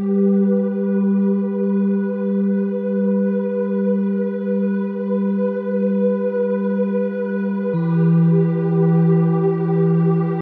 Música